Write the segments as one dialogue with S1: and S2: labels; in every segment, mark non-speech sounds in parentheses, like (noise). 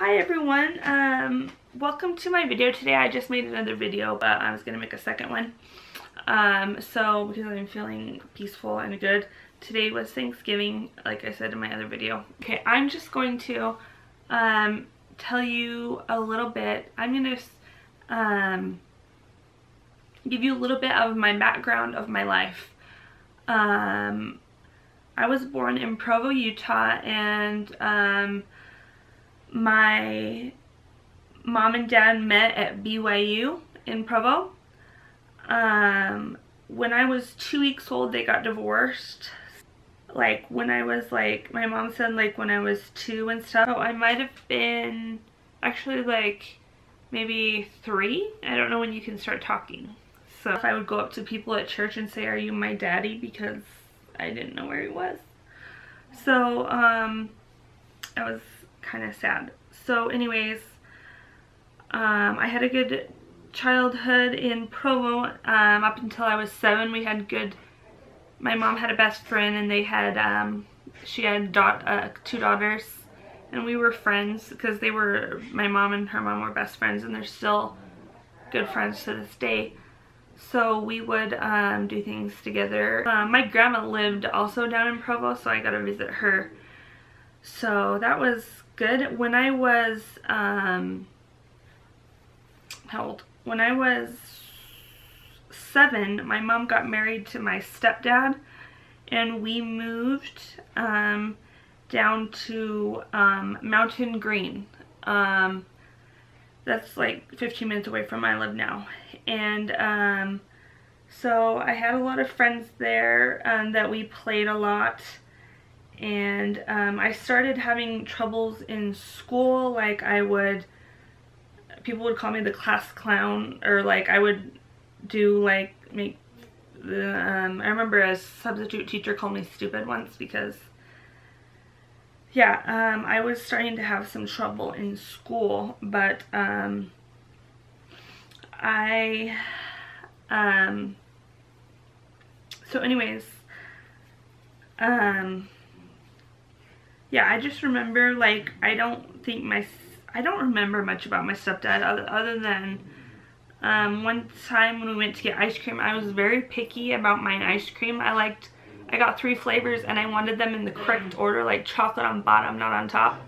S1: Hi everyone, um, welcome to my video today. I just made another video, but I was going to make a second one. Um, so, because I'm feeling peaceful and good. Today was Thanksgiving, like I said in my other video. Okay, I'm just going to um, tell you a little bit. I'm going to um, give you a little bit of my background of my life. Um, I was born in Provo, Utah, and um, my mom and dad met at BYU in Provo. Um, when I was two weeks old, they got divorced. Like when I was like, my mom said like when I was two and stuff. So I might have been actually like maybe three. I don't know when you can start talking. So if I would go up to people at church and say, are you my daddy? Because I didn't know where he was. So, um, I was kind of sad. So anyways, um, I had a good childhood in Provo. Um, up until I was seven, we had good, my mom had a best friend and they had, um, she had da uh, two daughters and we were friends because they were, my mom and her mom were best friends and they're still good friends to this day. So we would um, do things together. Um, my grandma lived also down in Provo, so I got to visit her. So that was good. When I was, um, how old? When I was seven, my mom got married to my stepdad, and we moved um, down to um, Mountain Green. Um, that's like 15 minutes away from where I live now. And um, so I had a lot of friends there um, that we played a lot. And um, I started having troubles in school. Like I would, people would call me the class clown. Or like I would do like, make, the, um, I remember a substitute teacher called me stupid once because yeah, um, I was starting to have some trouble in school, but um, I, um, so anyways, um, yeah, I just remember, like, I don't think my, I don't remember much about my stepdad other, other than, um, one time when we went to get ice cream, I was very picky about my ice cream. I liked I got three flavors and I wanted them in the correct order, like chocolate on bottom, not on top.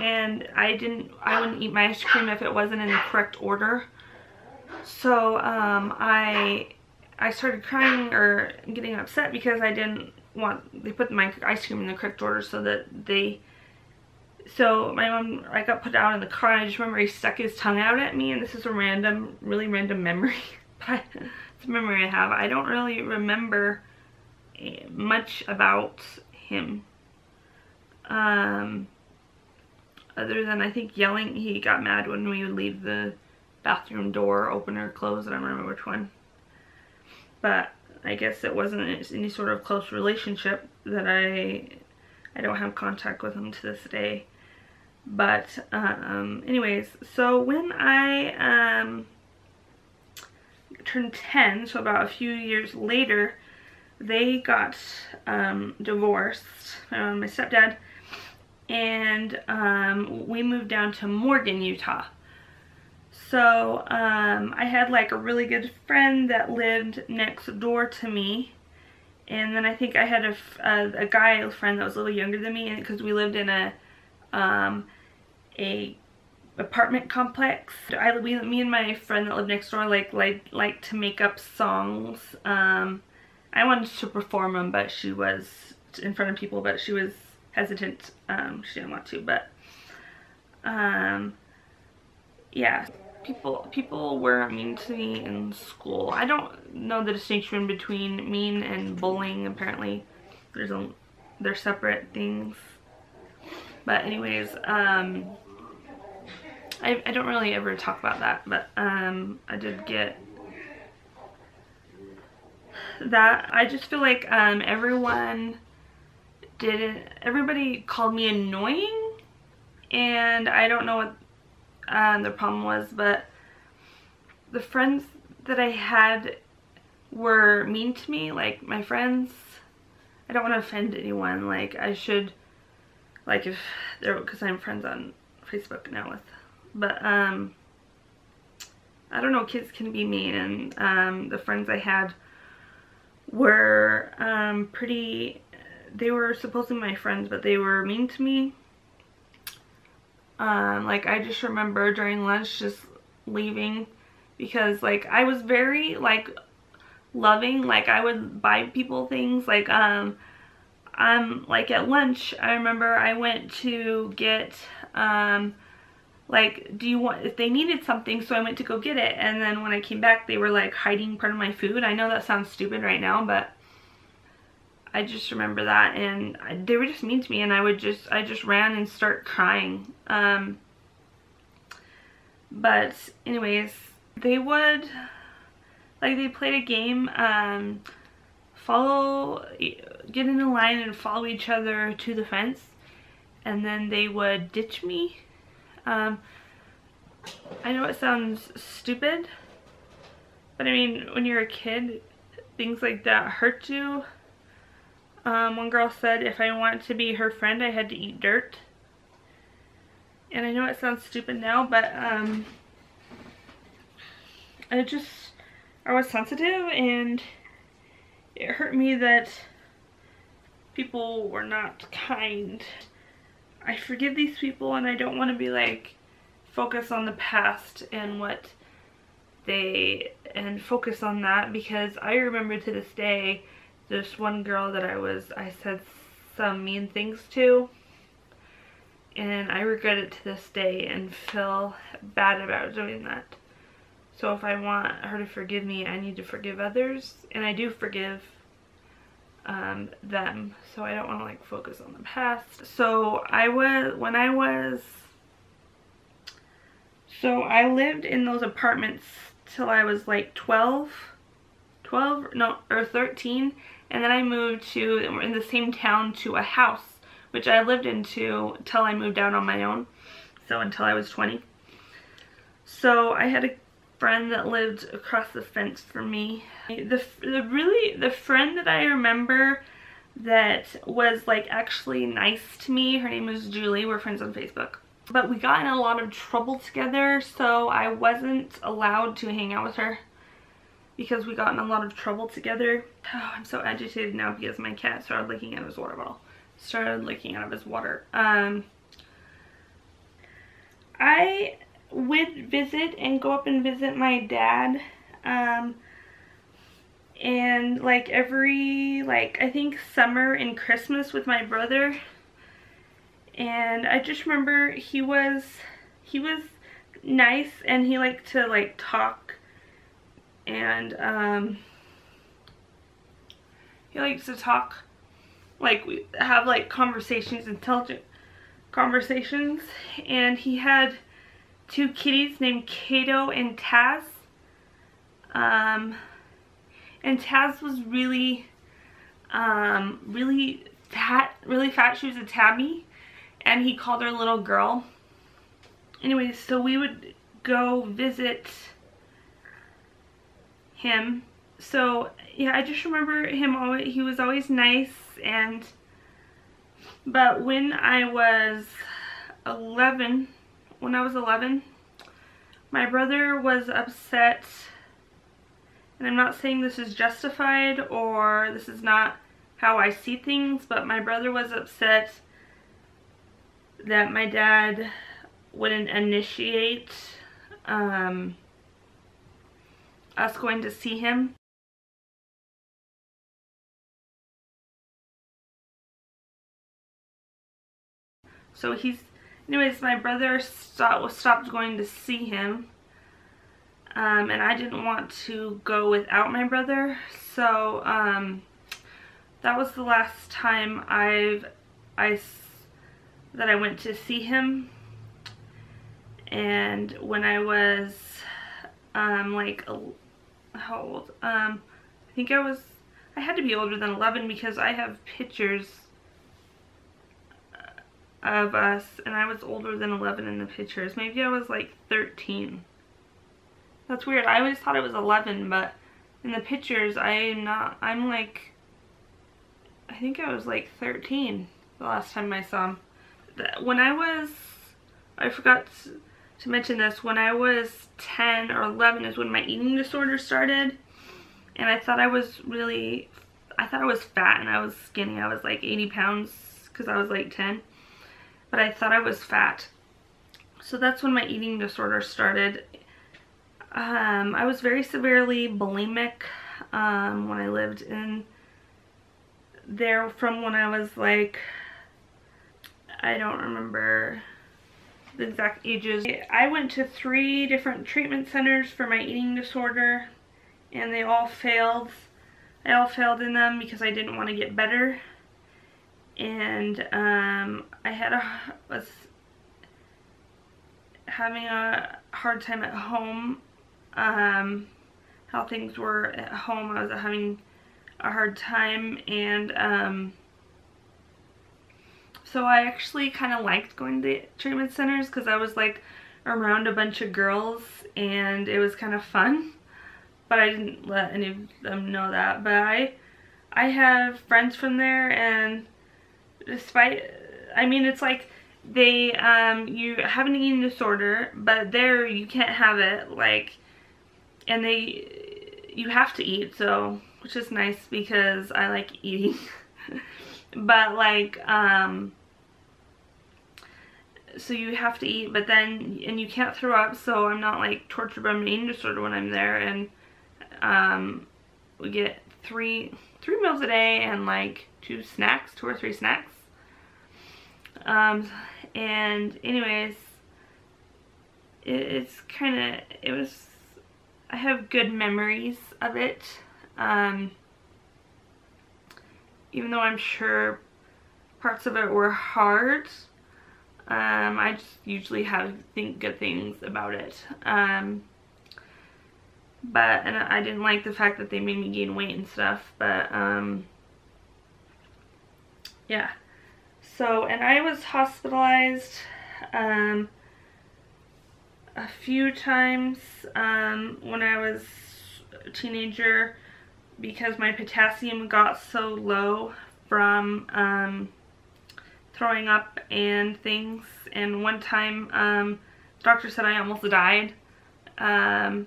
S1: And I didn't, I wouldn't eat my ice cream if it wasn't in the correct order. So um, I, I started crying or getting upset because I didn't want, they put my ice cream in the correct order so that they, so my mom, I got put out in the car and I just remember he stuck his tongue out at me and this is a random, really random memory. (laughs) but it's a memory I have. I don't really remember much about him. Um, other than I think yelling, he got mad when we would leave the bathroom door open or closed. I don't remember which one. But I guess it wasn't any sort of close relationship that I I don't have contact with him to this day. But um, anyways, so when I um, turned 10, so about a few years later, they got um, divorced, my stepdad, and um, we moved down to Morgan, Utah. So um, I had like a really good friend that lived next door to me. And then I think I had a, a, a guy friend that was a little younger than me because we lived in a um, a apartment complex. I we, me and my friend that lived next door like like like to make up songs. Um, I wanted to perform them, but she was in front of people, but she was hesitant. Um, she didn't want to, but um, yeah, people people were mean to me in school. I don't know the distinction between mean and bullying. Apparently, there's a they're separate things. But anyways, um, I, I don't really ever talk about that, but um, I did get that I just feel like um, everyone didn't, everybody called me annoying and I don't know what um, the problem was, but the friends that I had were mean to me, like my friends, I don't want to offend anyone, like I should, like if they're, because I'm friends on Facebook now with. But, um, I don't know, kids can be mean. And um, the friends I had were um, pretty, they were supposedly my friends, but they were mean to me. Um, like, I just remember during lunch just leaving because, like, I was very, like, loving. Like, I would buy people things. Like, um, um, like at lunch, I remember I went to get, um, like, do you want, if they needed something, so I went to go get it, and then when I came back, they were, like, hiding part of my food. I know that sounds stupid right now, but I just remember that, and they were just mean to me, and I would just, I just ran and start crying. Um, but anyways, they would, like, they played a game, um, follow, get in a line and follow each other to the fence, and then they would ditch me um, I know it sounds stupid, but I mean, when you're a kid, things like that hurt you. Um, one girl said if I wanted to be her friend, I had to eat dirt. And I know it sounds stupid now, but um, I just, I was sensitive and it hurt me that people were not kind. I forgive these people and I don't want to be like focus on the past and what they and focus on that because I remember to this day this one girl that I was I said some mean things to and I regret it to this day and feel bad about doing that. So if I want her to forgive me, I need to forgive others, and I do forgive um, them. So I don't want to like focus on the past. So I was, when I was, so I lived in those apartments till I was like 12, 12, no, or 13. And then I moved to, in the same town to a house, which I lived into until I moved out on my own. So until I was 20. So I had a friend that lived across the fence from me. The, the really, the friend that I remember that was like actually nice to me, her name was Julie, we're friends on Facebook. But we got in a lot of trouble together, so I wasn't allowed to hang out with her because we got in a lot of trouble together. Oh, (sighs) I'm so agitated now because my cat started licking out of his water bottle. Started licking out of his water. Um, I would visit and go up and visit my dad. Um, and like every, like I think summer and Christmas with my brother. And I just remember he was, he was nice and he liked to like talk and um, he likes to talk like we have like conversations intelligent conversations and he had two kitties named Kato and Taz. Um, and Taz was really, um, really fat, really fat. She was a tabby, and he called her little girl. Anyways, so we would go visit him. So, yeah, I just remember him always, he was always nice, and, but when I was 11, when I was 11, my brother was upset, and I'm not saying this is justified or this is not how I see things, but my brother was upset that my dad wouldn't initiate um, us going to see him. So he's Anyways, my brother stopped, stopped going to see him. Um, and I didn't want to go without my brother. So, um, that was the last time I've, I, that I went to see him. And when I was, um, like, how old? Um, I think I was, I had to be older than 11 because I have pictures of us and I was older than 11 in the pictures. Maybe I was like 13. That's weird. I always thought it was 11 but in the pictures I'm not, I'm like, I think I was like 13 the last time I saw him. When I was I forgot to mention this. When I was 10 or 11 is when my eating disorder started. And I thought I was really, I thought I was fat and I was skinny. I was like 80 pounds because I was like 10. But I thought I was fat. So that's when my eating disorder started. Um, I was very severely bulimic um, when I lived in there from when I was like, I don't remember the exact ages. I went to three different treatment centers for my eating disorder and they all failed. I all failed in them because I didn't want to get better. And um, I had a, was having a hard time at home. Um, how things were at home. I was having a hard time and um, so I actually kind of liked going to the treatment centers because I was like around a bunch of girls and it was kind of fun. But I didn't let any of them know that. But I, I have friends from there and despite, I mean it's like they, um, you have an eating disorder but there you can't have it like, and they, you have to eat so, which is nice because I like eating. (laughs) but like, um, so you have to eat, but then, and you can't throw up, so I'm not like tortured by my eating disorder when I'm there, and um, we get three, three meals a day and like two snacks, two or three snacks. Um, and anyways, it, it's kind of, it was, I have good memories of it, um, even though I'm sure parts of it were hard, um, I just usually have think good things about it. Um, but, and I didn't like the fact that they made me gain weight and stuff, but, um, yeah. So, and I was hospitalized, um, a few times, um, when I was a teenager because my potassium got so low from, um, throwing up and things. And one time, um, doctor said I almost died. Um,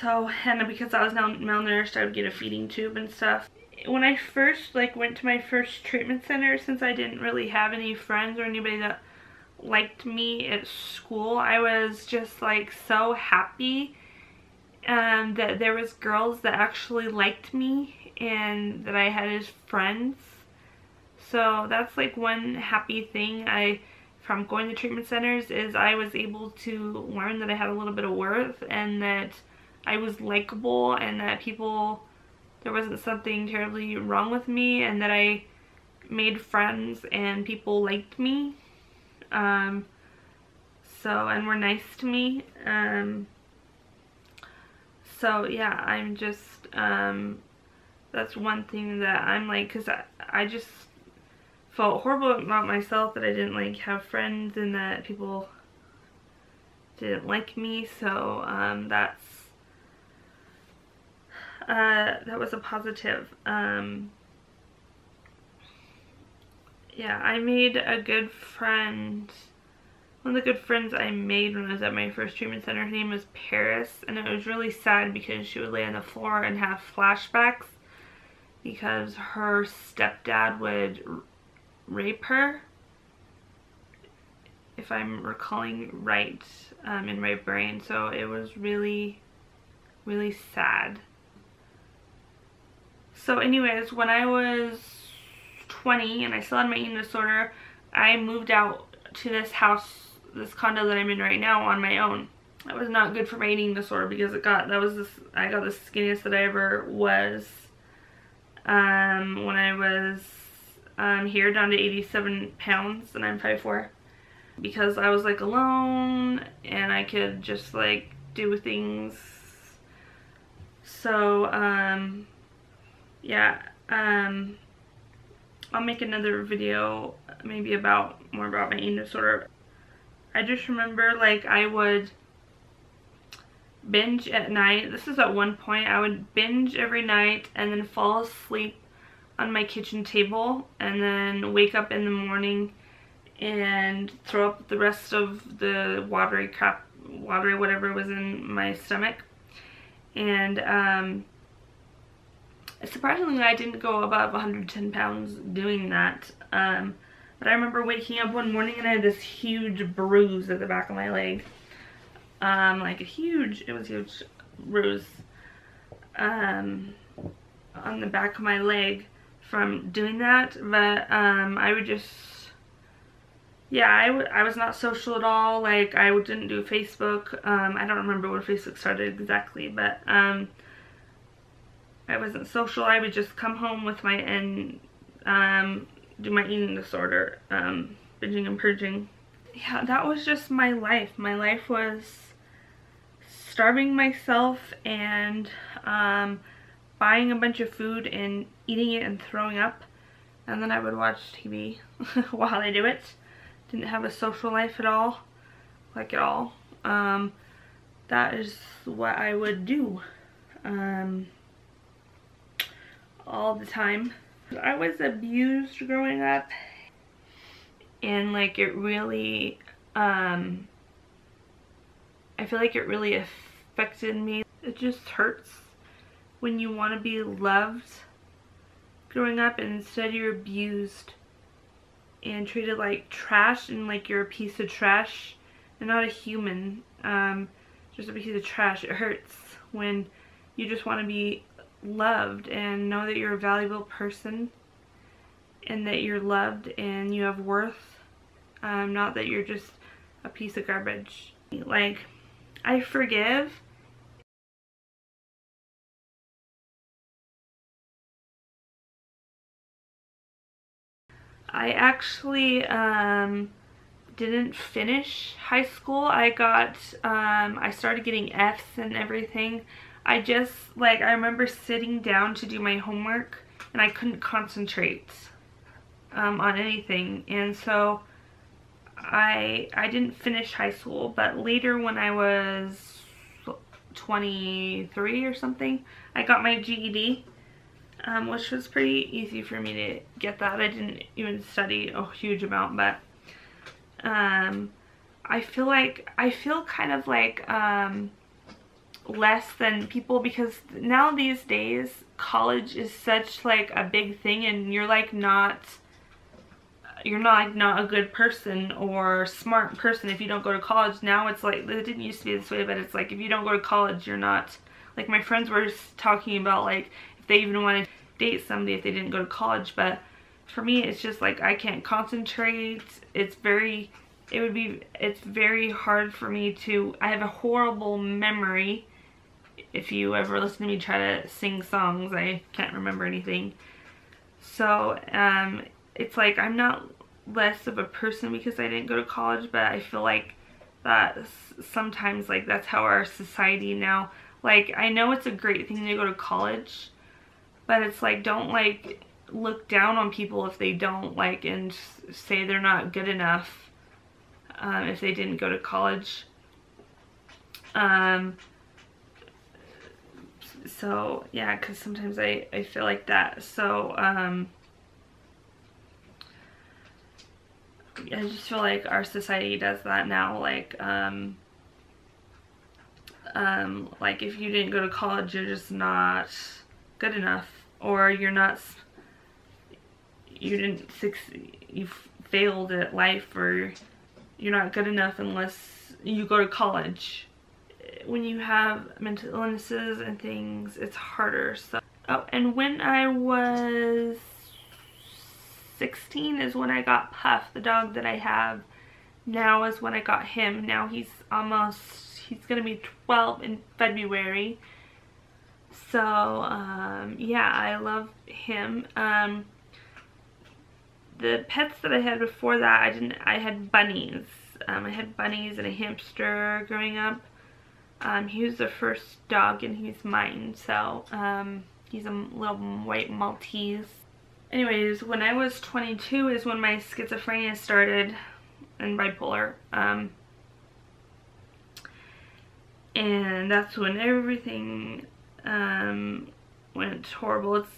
S1: so, and because I was now malnourished, I would get a feeding tube and stuff. When I first, like, went to my first treatment center, since I didn't really have any friends or anybody that liked me at school, I was just, like, so happy um, that there was girls that actually liked me and that I had as friends so that's like one happy thing I from going to treatment centers is I was able to learn that I had a little bit of worth and that I was likable and that people, there wasn't something terribly wrong with me and that I made friends and people liked me. Um, so, and were nice to me. Um, so yeah, I'm just, um, that's one thing that I'm like, cause I, I just felt horrible about myself that I didn't like have friends and that people didn't like me so um, that's uh, that was a positive. Um, yeah I made a good friend one of the good friends I made when I was at my first treatment center her name was Paris and it was really sad because she would lay on the floor and have flashbacks because her stepdad would rape her if I'm recalling right um, in my brain. So it was really really sad. So anyways when I was 20 and I still had my eating disorder I moved out to this house this condo that I'm in right now on my own. That was not good for my eating disorder because it got that was this I got the skinniest that I ever was um, when I was um, here down to 87 pounds and I'm 5'4". Because I was like alone and I could just like do things. So, um, yeah, um, I'll make another video maybe about more about my eating disorder. I just remember like I would binge at night. This is at one point. I would binge every night and then fall asleep on my kitchen table and then wake up in the morning and throw up the rest of the watery crap, watery whatever was in my stomach. And um, surprisingly, I didn't go above 110 pounds doing that. Um, but I remember waking up one morning and I had this huge bruise at the back of my leg. Um, like a huge, it was huge bruise um, on the back of my leg from doing that. But um, I would just, yeah, I, I was not social at all. Like I didn't do Facebook. Um, I don't remember when Facebook started exactly, but um, I wasn't social. I would just come home with my, and um, do my eating disorder, um, binging and purging. Yeah, that was just my life. My life was starving myself and um, buying a bunch of food and eating it and throwing up. And then I would watch TV (laughs) while I do it. Didn't have a social life at all, like at all. Um, that is what I would do um, all the time. I was abused growing up and like it really um I feel like it really affected me. It just hurts when you want to be loved growing up and instead you're abused and treated like trash and like you're a piece of trash and not a human um just a piece of trash it hurts when you just want to be loved and know that you're a valuable person and that you're loved and you have worth. Um, not that you're just a piece of garbage. Like, I forgive. I actually um, didn't finish high school. I got, um, I started getting F's and everything. I just, like, I remember sitting down to do my homework and I couldn't concentrate um, on anything. And so I, I didn't finish high school, but later when I was 23 or something, I got my GED, um, which was pretty easy for me to get that. I didn't even study a huge amount, but um, I feel like, I feel kind of like, um, less than people because now these days college is such like a big thing and you're like not you're not like not a good person or smart person if you don't go to college now it's like it didn't used to be this way but it's like if you don't go to college you're not like my friends were talking about like if they even want to date somebody if they didn't go to college but for me it's just like I can't concentrate it's very it would be it's very hard for me to I have a horrible memory if you ever listen to me try to sing songs, I can't remember anything. So, um, it's like I'm not less of a person because I didn't go to college, but I feel like that sometimes, like, that's how our society now, like, I know it's a great thing to go to college, but it's like, don't, like, look down on people if they don't, like, and say they're not good enough um, if they didn't go to college. Um, so yeah because sometimes I, I feel like that so um I just feel like our society does that now like um um like if you didn't go to college you're just not good enough or you're not you didn't succeed you failed at life or you're not good enough unless you go to college when you have mental illnesses and things, it's harder. So, oh, and when I was 16 is when I got Puff, the dog that I have now is when I got him. Now he's almost, he's to be 12 in February. So, um, yeah, I love him. Um, the pets that I had before that, I didn't, I had bunnies. Um, I had bunnies and a hamster growing up. Um, he was the first dog and he's mine, so um, he's a little white Maltese. Anyways, when I was 22 is when my schizophrenia started and bipolar. Um, and that's when everything um, went horrible. It's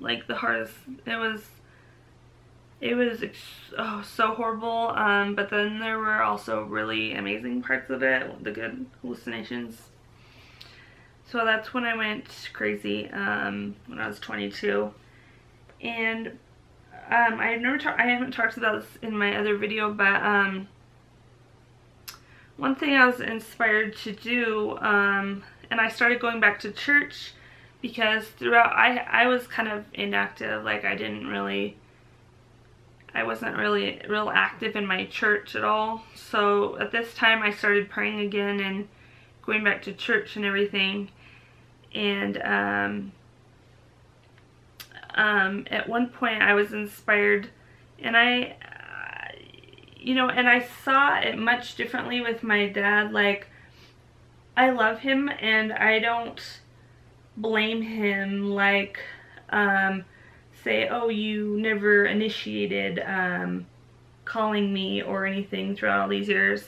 S1: like the hardest, it was, it was oh, so horrible. Um, but then there were also really amazing parts of it, the good hallucinations. So that's when I went crazy um, when I was 22. And um, I have never I haven't talked about this in my other video, but um, one thing I was inspired to do, um, and I started going back to church because throughout, I, I was kind of inactive, like I didn't really I wasn't really real active in my church at all. So at this time I started praying again and going back to church and everything. And um, um, at one point I was inspired and I, uh, you know, and I saw it much differently with my dad. Like, I love him and I don't blame him like, um, say, oh, you never initiated um, calling me or anything throughout all these years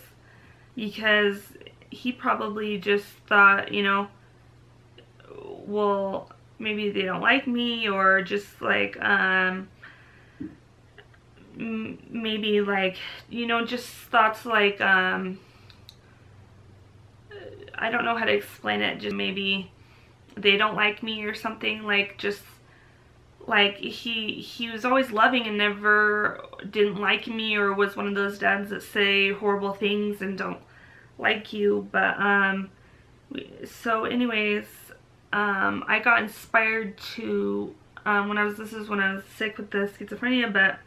S1: because he probably just thought, you know, well, maybe they don't like me or just like, um, maybe like, you know, just thoughts like, um, I don't know how to explain it, just maybe they don't like me or something, like just like he he was always loving and never didn't like me or was one of those dads that say horrible things and don't like you but um so anyways um I got inspired to um when I was this is when I was sick with the schizophrenia but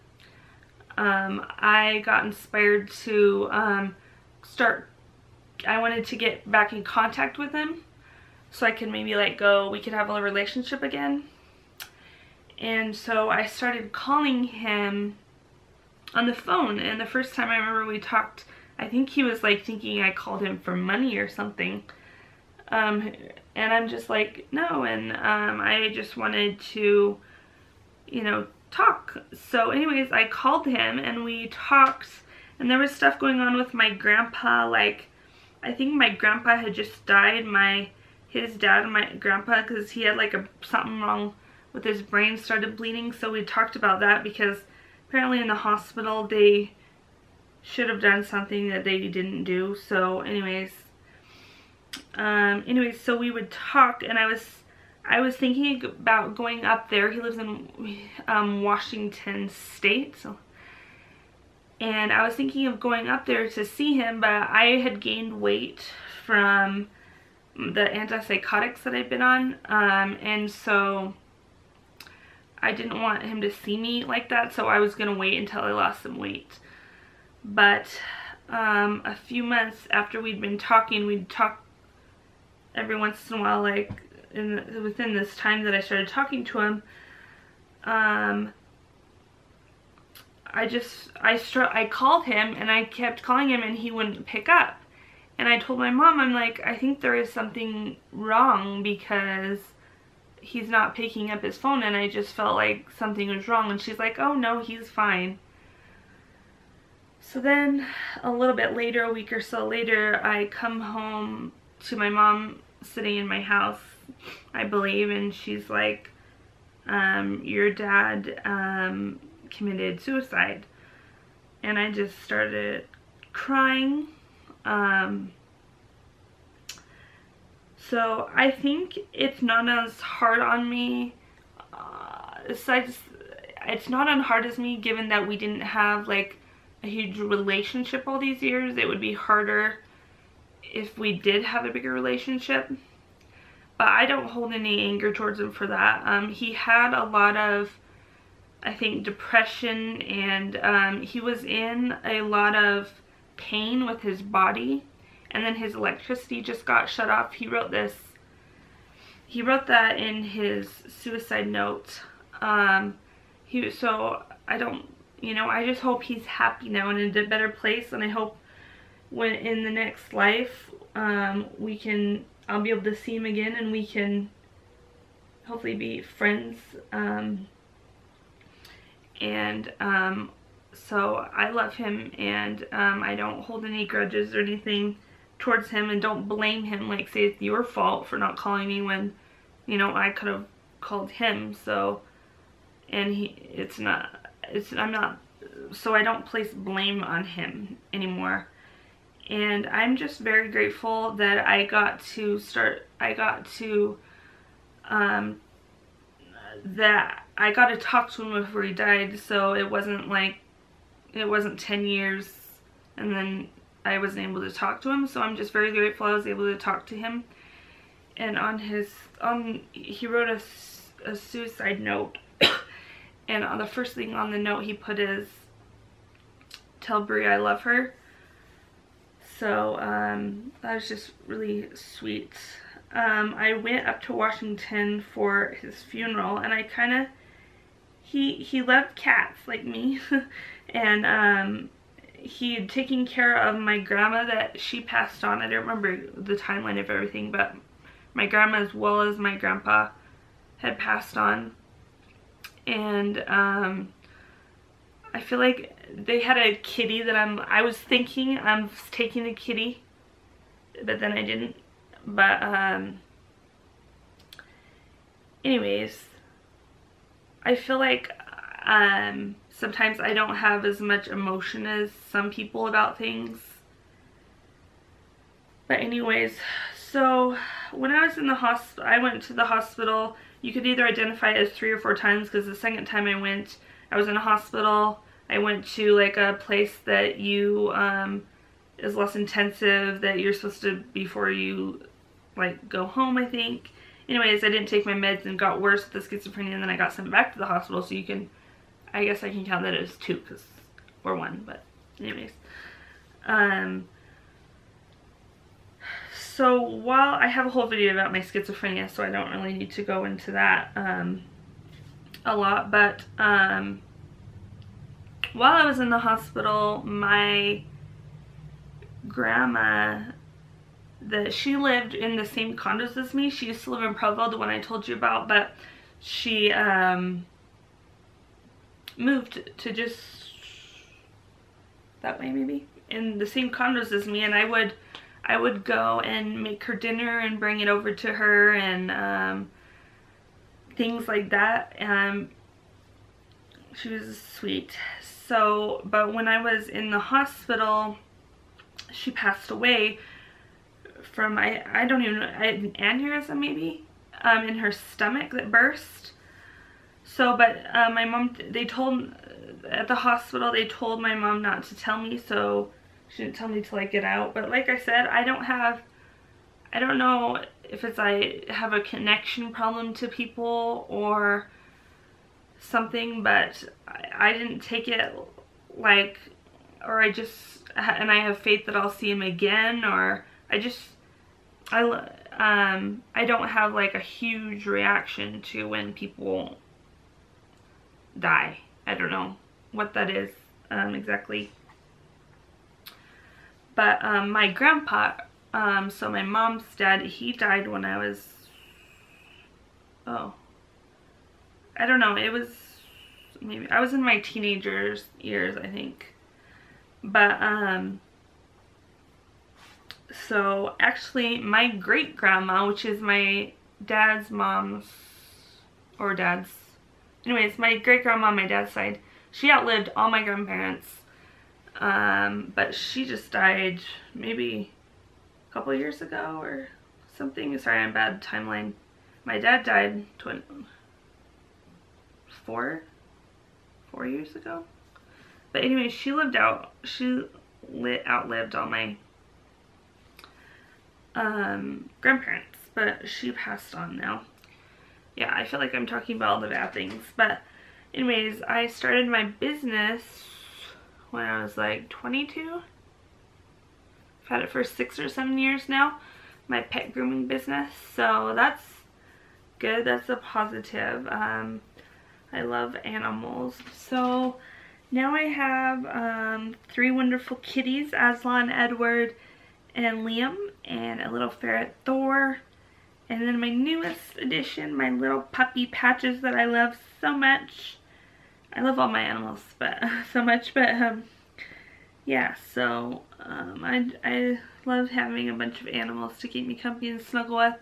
S1: um I got inspired to um start I wanted to get back in contact with him so I could maybe like go we could have a relationship again and so I started calling him on the phone. And the first time I remember we talked, I think he was like thinking I called him for money or something. Um, and I'm just like, no. And um, I just wanted to, you know, talk. So anyways, I called him and we talked. And there was stuff going on with my grandpa. Like, I think my grandpa had just died. My, his dad and my grandpa, because he had like a something wrong with his brain started bleeding. So we talked about that because apparently in the hospital they should have done something that they didn't do. So anyways, um, anyways, so we would talk and I was, I was thinking about going up there. He lives in um, Washington State. So, and I was thinking of going up there to see him, but I had gained weight from the antipsychotics that I've been on. Um, and so I didn't want him to see me like that, so I was going to wait until I lost some weight. But um, a few months after we'd been talking, we'd talk every once in a while, like in the, within this time that I started talking to him. Um, I just, I, str I called him and I kept calling him and he wouldn't pick up. And I told my mom, I'm like, I think there is something wrong because he's not picking up his phone and I just felt like something was wrong and she's like, oh no, he's fine. So then a little bit later, a week or so later, I come home to my mom sitting in my house, I believe, and she's like, um, your dad um, committed suicide. And I just started crying. Um, so I think it's not as hard on me. Uh, it's, it's not as hard as me given that we didn't have like a huge relationship all these years. It would be harder if we did have a bigger relationship. But I don't hold any anger towards him for that. Um, he had a lot of, I think, depression and um, he was in a lot of pain with his body and then his electricity just got shut off. He wrote this, he wrote that in his suicide note. Um, he, so I don't, you know, I just hope he's happy now and in a better place and I hope when in the next life, um, we can, I'll be able to see him again and we can hopefully be friends. Um, and um, so I love him and um, I don't hold any grudges or anything towards him and don't blame him like say it's your fault for not calling me when you know I could have called him. So and he it's not it's I'm not so I don't place blame on him anymore. And I'm just very grateful that I got to start I got to um that I got to talk to him before he died so it wasn't like it wasn't 10 years and then I wasn't able to talk to him so I'm just very grateful I was able to talk to him. And on his um, he wrote a, a suicide note. (coughs) And on the first thing on the note he put is tell Bree I love her. So um, that was just really sweet um, I went up to Washington for his funeral and I kind of he he loved cats like me (laughs) and um, he had taken care of my grandma that she passed on. I don't remember the timeline of everything, but my grandma as well as my grandpa had passed on. And um, I feel like they had a kitty that I'm, I was thinking I'm taking the kitty, but then I didn't. But um, anyways, I feel like um, sometimes I don't have as much emotion as some people about things. But anyways, so when I was in the hospital, I went to the hospital. You could either identify it as three or four times because the second time I went, I was in a hospital. I went to like a place that you, um, is less intensive that you're supposed to before you like go home, I think. Anyways, I didn't take my meds and got worse with the schizophrenia and then I got sent back to the hospital so you can I guess I can count that as two because or one, but anyways. Um, so while I have a whole video about my schizophrenia, so I don't really need to go into that um, a lot, but um, while I was in the hospital, my grandma, that she lived in the same condos as me. She used to live in Provo, the one I told you about, but she um, moved to just that way maybe in the same condos as me. And I would I would go and make her dinner and bring it over to her and um, things like that. Um, she was sweet. So but when I was in the hospital she passed away from I, I don't even know an aneurysm maybe um, in her stomach that burst so, but uh, my mom, they told, at the hospital, they told my mom not to tell me, so she didn't tell me till I get out. But like I said, I don't have, I don't know if it's I have a connection problem to people or something, but I, I didn't take it like, or I just, and I have faith that I'll see him again, or I just, I, um, I don't have like a huge reaction to when people die. I don't know what that is um, exactly. But um, my grandpa, um, so my mom's dad, he died when I was, oh, I don't know, it was, maybe, I was in my teenagers years, I think. But, um, so actually my great grandma, which is my dad's mom's, or dad's anyways, my great grandma on my dad's side, she outlived all my grandparents. Um, but she just died maybe a couple years ago or something. Sorry, I'm bad timeline. My dad died twen four, four years ago. But anyway, she lived out, she lit, outlived all my um, grandparents, but she passed on now yeah, I feel like I'm talking about all the bad things. But anyways, I started my business when I was like 22. I've had it for six or seven years now. My pet grooming business. So that's good. That's a positive. Um, I love animals. So now I have um, three wonderful kitties, Aslan, Edward, and Liam, and a little ferret, Thor, and then my newest addition, my little puppy patches that I love so much. I love all my animals but (laughs) so much, but um, yeah, so um, I, I love having a bunch of animals to keep me company and snuggle with.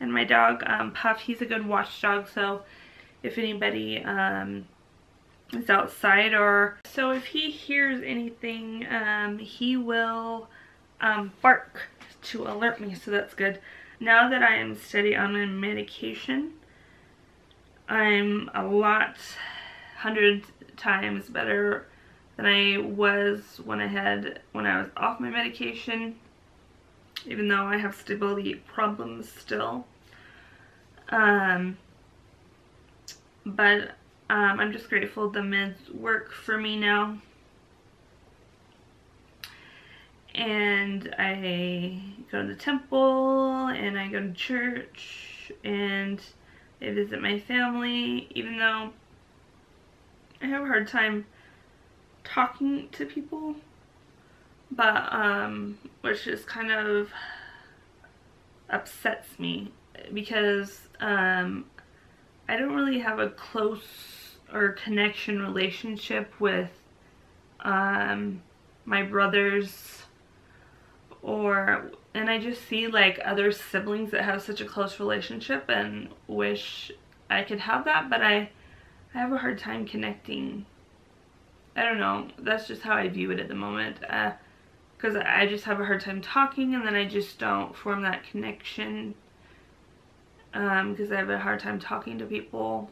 S1: And my dog, um, Puff, he's a good watchdog, so if anybody um, is outside or so if he hears anything um, he will um, bark to alert me so that's good. Now that I am steady on my medication I'm a lot hundred times better than I was when I had when I was off my medication. Even though I have stability problems still. Um, but um, I'm just grateful the meds work for me now. And I go to the temple and I go to church and I visit my family even though I have a hard time talking to people. But um which just kind of upsets me because um I don't really have a close or connection relationship with um, my brothers or and I just see like other siblings that have such a close relationship and wish I could have that but I I have a hard time connecting I don't know that's just how I view it at the moment because uh, I just have a hard time talking and then I just don't form that connection because um, I have a hard time talking to people.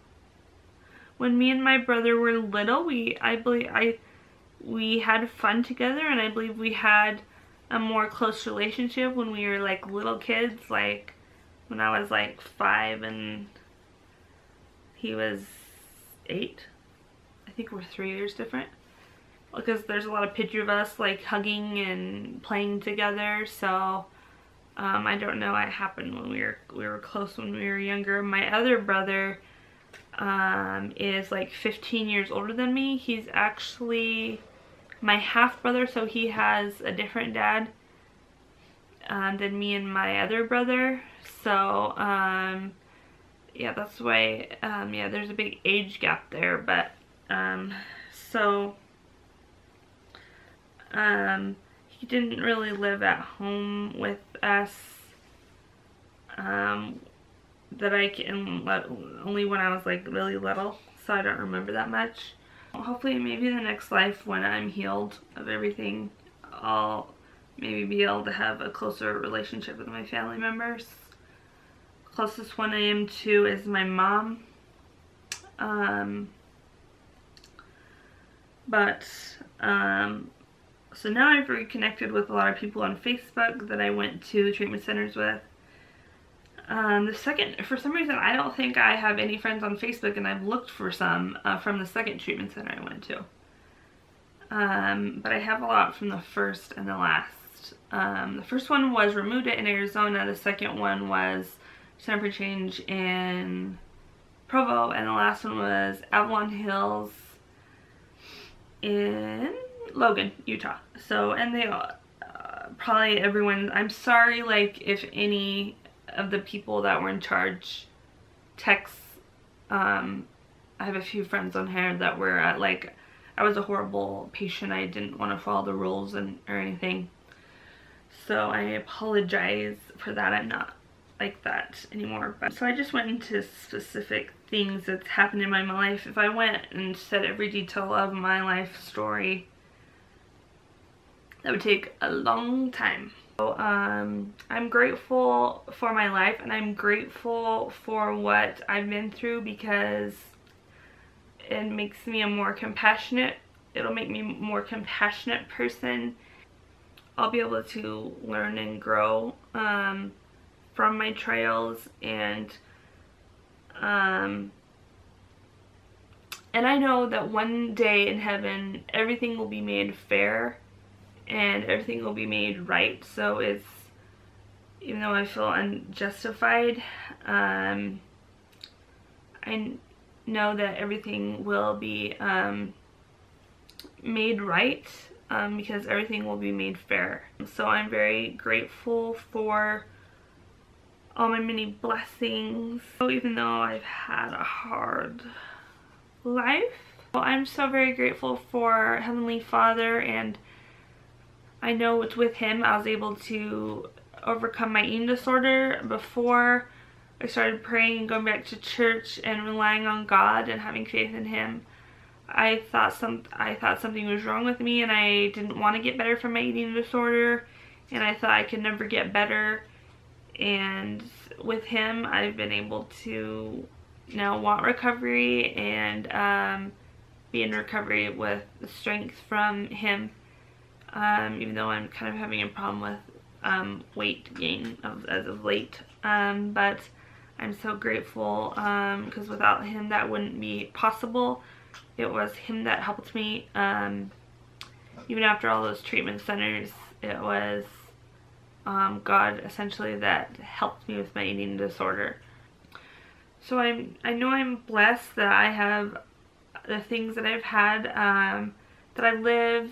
S1: When me and my brother were little, we I believe I we had fun together, and I believe we had a more close relationship when we were like little kids, like when I was like five and he was eight. I think we're three years different because there's a lot of picture of us like hugging and playing together so um, I don't know what happened when we were we were close when we were younger. My other brother um, is like 15 years older than me. He's actually my half brother, so he has a different dad um, than me and my other brother. So um, yeah, that's why um, yeah, there's a big age gap there. But um, so um, he didn't really live at home with us um, that I can only when I was like really little so I don't remember that much hopefully maybe in the next life when I'm healed of everything I'll maybe be able to have a closer relationship with my family members closest one I am to is my mom um, but um, so now I've reconnected with a lot of people on Facebook that I went to treatment centers with. Um, the second, for some reason, I don't think I have any friends on Facebook, and I've looked for some uh, from the second treatment center I went to. Um, but I have a lot from the first and the last. Um, the first one was Remuda in Arizona. The second one was Center Change in Provo, and the last one was Avalon Hills in Logan, Utah. So, and they uh, probably everyone, I'm sorry, like, if any of the people that were in charge texts. um, I have a few friends on here that were at, like, I was a horrible patient. I didn't want to follow the rules and or anything. So I apologize for that. I'm not like that anymore. But so I just went into specific things that's happened in my life. If I went and said every detail of my life story, that would take a long time. Um, I'm grateful for my life and I'm grateful for what I've been through because it makes me a more compassionate, it'll make me more compassionate person. I'll be able to learn and grow um, from my trials and um, and I know that one day in heaven everything will be made fair and everything will be made right. So it's, even though I feel unjustified, um, I know that everything will be um, made right um, because everything will be made fair. So I'm very grateful for all my many blessings. So even though I've had a hard life, well, I'm so very grateful for Heavenly Father and I know it's with him I was able to overcome my eating disorder before I started praying and going back to church and relying on God and having faith in him. I thought some I thought something was wrong with me and I didn't want to get better from my eating disorder and I thought I could never get better and with him I've been able to now want recovery and um, be in recovery with the strength from him um, even though I'm kind of having a problem with um, weight gain of, as of late. Um, but I'm so grateful because um, without him that wouldn't be possible. It was him that helped me um, even after all those treatment centers it was um, God essentially that helped me with my eating disorder. So I'm I know I'm blessed that I have the things that I've had that I live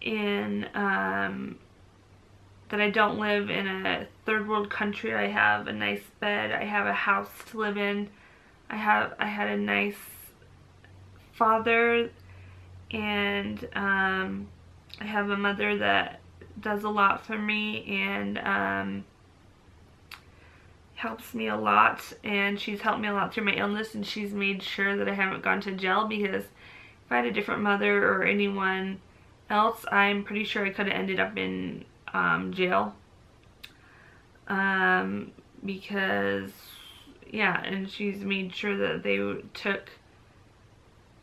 S1: in um, that I don't live in a third world country. I have a nice bed. I have a house to live in. I have I had a nice father and um, I have a mother that does a lot for me and um, helps me a lot. And she's helped me a lot through my illness and she's made sure that I haven't gone to jail because if I had a different mother or anyone else I'm pretty sure I could have ended up in um, jail um, because yeah and she's made sure that they took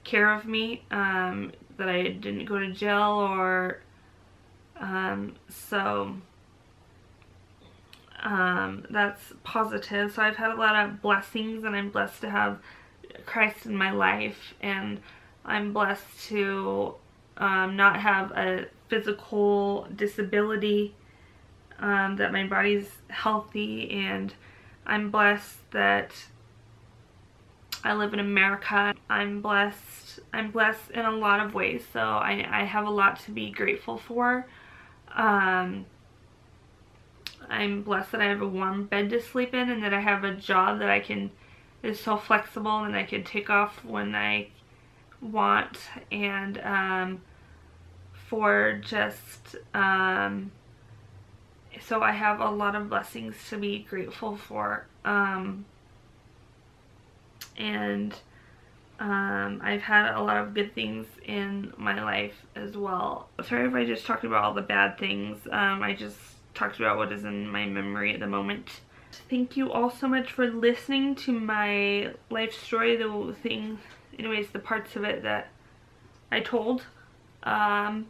S1: care of me, um, that I didn't go to jail or, um, so, um, that's positive. So I've had a lot of blessings and I'm blessed to have Christ in my life and I'm blessed to, um, not have a physical disability, um, that my body's healthy and I'm blessed that I live in America. I'm blessed. I'm blessed in a lot of ways, so I, I have a lot to be grateful for. Um, I'm blessed that I have a warm bed to sleep in and that I have a job that I can is so flexible and I can take off when I want and um, for just um, so I have a lot of blessings to be grateful for. Um, and um, I've had a lot of good things in my life as well. Sorry if I just talked about all the bad things. Um, I just talked about what is in my memory at the moment. Thank you all so much for listening to my life story, the thing, anyways, the parts of it that I told. Um,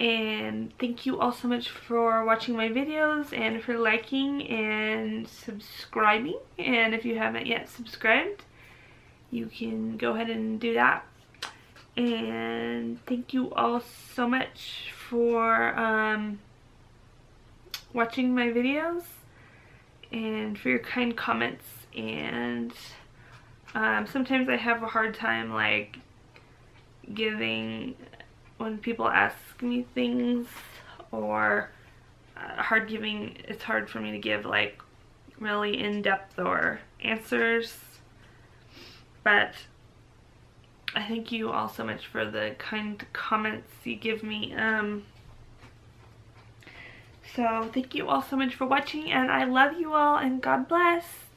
S1: and thank you all so much for watching my videos and for liking and subscribing and if you haven't yet subscribed you can go ahead and do that and thank you all so much for um, watching my videos and for your kind comments and um, sometimes I have a hard time like giving when people ask me things or uh, hard giving, it's hard for me to give like really in-depth or answers. But I thank you all so much for the kind comments you give me. Um, so thank you all so much for watching and I love you all and God bless.